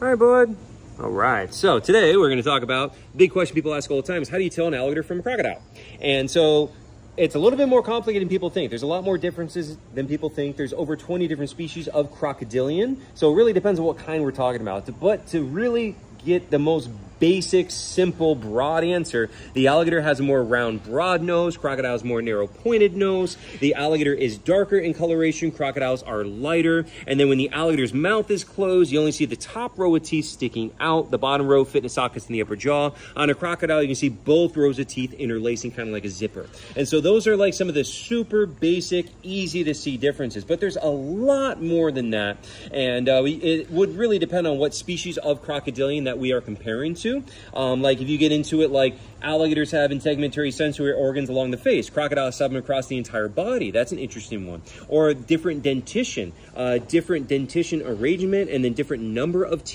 All right, bud. All right, so today we're going to talk about big question people ask all the time is how do you tell an alligator from a crocodile? And so it's a little bit more complicated than people think. There's a lot more differences than people think. There's over 20 different species of crocodilian. So it really depends on what kind we're talking about. But to really get the most basic, simple, broad answer. The alligator has a more round, broad nose. Crocodile's more narrow, pointed nose. The alligator is darker in coloration. Crocodiles are lighter. And then when the alligator's mouth is closed, you only see the top row of teeth sticking out. The bottom row fit in a sockets in the upper jaw. On a crocodile, you can see both rows of teeth interlacing kind of like a zipper. And so those are like some of the super basic, easy to see differences. But there's a lot more than that. And uh, we, it would really depend on what species of crocodilian that we are comparing to. Um, like if you get into it, like alligators have integumentary sensory organs along the face. Crocodiles have them across the entire body. That's an interesting one. Or different dentition, uh, different dentition arrangement, and then different number of teeth